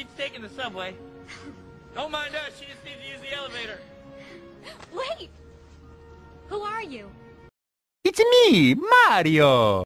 Well, beats taking the subway. Don't mind us, she just needs to use the elevator. Wait! Who are you? It's me, Mario!